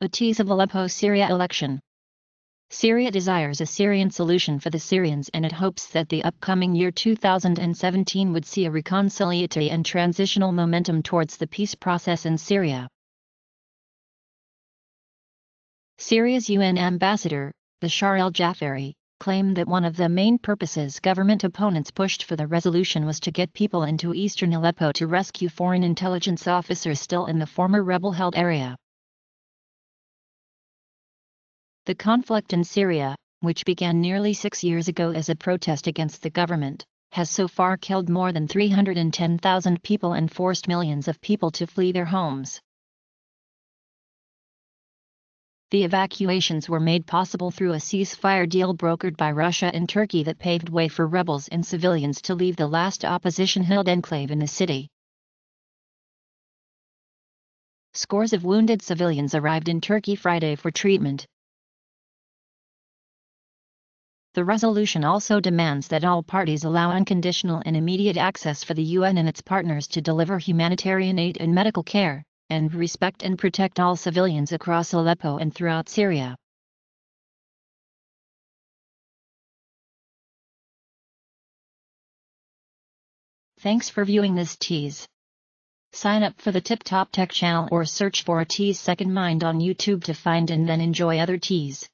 A tease of Aleppo Syria election. Syria desires a Syrian solution for the Syrians and it hopes that the upcoming year 2017 would see a reconciliatory and transitional momentum towards the peace process in Syria. Syria's UN ambassador, Bashar al-Ja'afari, claimed that one of the main purposes government opponents pushed for the resolution was to get people into eastern Aleppo to rescue foreign intelligence officers still in the former rebel-held area. The conflict in Syria, which began nearly six years ago as a protest against the government, has so far killed more than 310,000 people and forced millions of people to flee their homes. The evacuations were made possible through a ceasefire deal brokered by Russia and Turkey that paved way for rebels and civilians to leave the last opposition-held enclave in the city. Scores of wounded civilians arrived in Turkey Friday for treatment. The resolution also demands that all parties allow unconditional and immediate access for the UN and its partners to deliver humanitarian aid and medical care and respect and protect all civilians across Aleppo and throughout Syria. Thanks for viewing this tease. Sign up for the Tip Top Tech channel or search for a Tease Second Mind on YouTube to find and then enjoy other teas.